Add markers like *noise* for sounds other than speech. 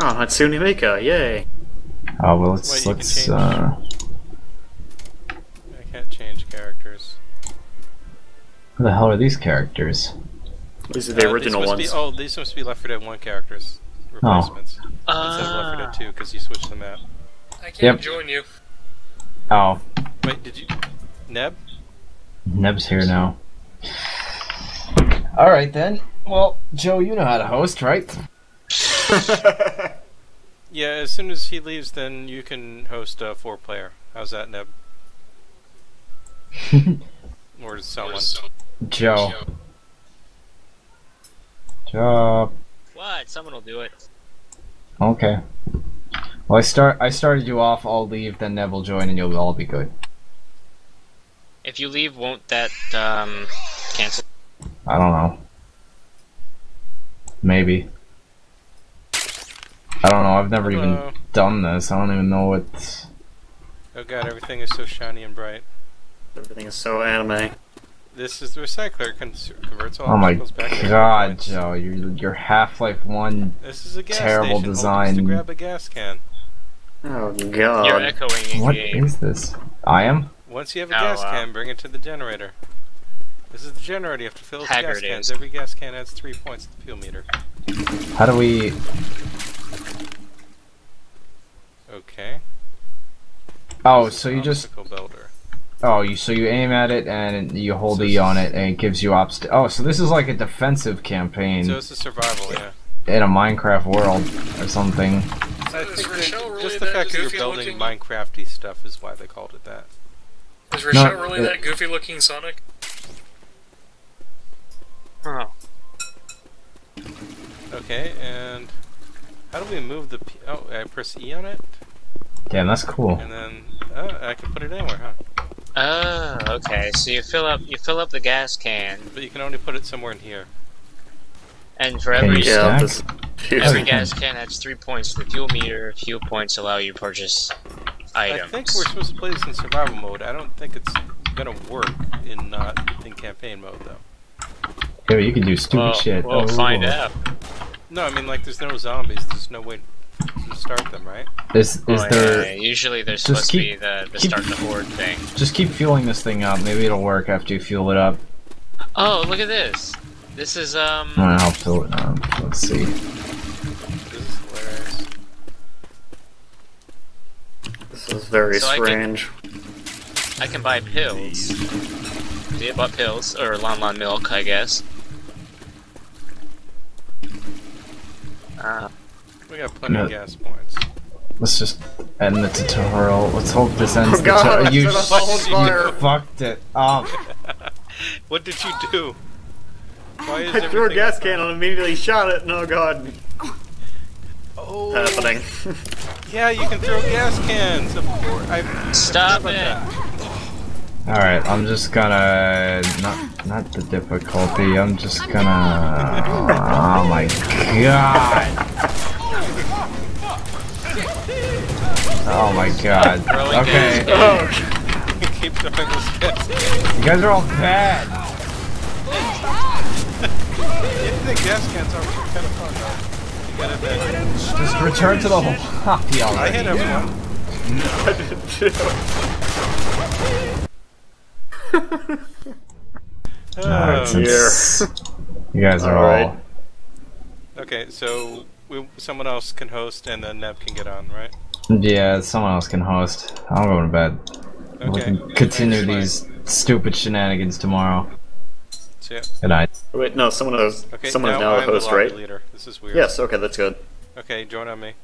Oh, Hatsune Miku, yay. Oh well, let's Wait, let's. Uh, I can't change characters. who the hell are these characters? These are Uh, the these original ones. Be, oh, these must be Left 4 Dead 1 characters. Replacements. oh Instead of Left 4 Dead Ah, 2, because you switched the map. I can't Yep. join you. Oh, Wait, did you. Neb? Neb's here now. All right then. Well, Joe, you know how to host, right? *laughs* Yeah, as soon as he leaves, then you can host a four player. How's that, Neb? *laughs* Or someone. Joe. Joe. What? Someone will do it. Okay. Well, I start. I started you off. I'll leave. Then Neb will join, and you'll all be good. If you leave, won't that um cancel? I don't know. Maybe. I don't know. I've never even done this. I don't even know what. Oh god, everything is so shiny and bright. Everything is so anime. This is the recycler. Converts all Oh my obstacles back into god, points. Joe! Your your Half Life One. This is a gas Terrible station. Hold this design. to grab a gas can. Oh god! You're god. echoing in What game. is this? I am. Once you have a Oh, gas wow. can, bring it to the generator. This is the generator. You have to fill it with gas cans. is. Every gas can adds three points to the fuel meter. How do we? Okay. Oh, This so you just. builder. Oh, you so you aim at it and you hold So E on it and it gives you obst. Oh, so this is like a defensive campaign So it's a survival, yeah. in a Minecraft world or something. I think Rochelle really just the fact that you're building looking? Minecrafty stuff is why they called it that. Is Rochelle No, really it- that goofy looking Sonic? Oh. Okay, and how do we move the? P- oh, I press E on it, Damn, that's cool. and then oh, I can put it anywhere, huh? Oh, okay. So you fill up you fill up the gas can, But you can only put it somewhere in here. and for Can every you Yeah, stack? this. every gas can adds three points to the fuel meter. Fuel points allow you to purchase items. I think we're supposed to play this in survival mode. I don't think it's gonna work in not in campaign mode though. Yeah, but you can do stupid well, shit. We'll Oh. find out. No, I mean like there's no zombies. There's no way to start them, right? Is is Oh, there? yeah, usually there's Just supposed keep- to be the, the keep- start the horde thing. Just keep fueling this thing up. Maybe it'll work after you fuel it up. Oh, look at this. This is um. I'll fill it up. Let's see. This is hilarious. This is very So I can- strange. I can buy pills. Do you buy pills or Lon Lon milk? I guess. Uh, We got plenty of gas points. Let's just end the tutorial. Let's hope this ends *laughs* Oh the tutorial. You, set us all on sh- fire. fucked it up. *laughs* What did you do? Why is I threw a gas can and immediately shot it. No god. Oh, Happening. *laughs* Yeah, you can throw gas cans. Of course. I Stop it. that. All right, I'm just gonna not not the difficulty. I'm just gonna. Oh my god. Oh my god. Okay, gas *laughs* Oh, Keep throwing those gas you guys are all bad. Yeah, the gas cans are kind of fun though. You gotta admit. Just return to the lobby I already. hit everyone. Alright, *laughs* Oh, since you guys are Alright. all. Okay, so we, someone else can host and then Neb can get on, right? Yeah, someone else can host. I'm going to bed. We can continue Thanks, these stupid shenanigans tomorrow. fine. So, yeah. Good night. Wait, no, someone is. Okay, someone now, is now I'm the host, right? leader. This is weird. Yes. Okay, that's good. Okay, join on me.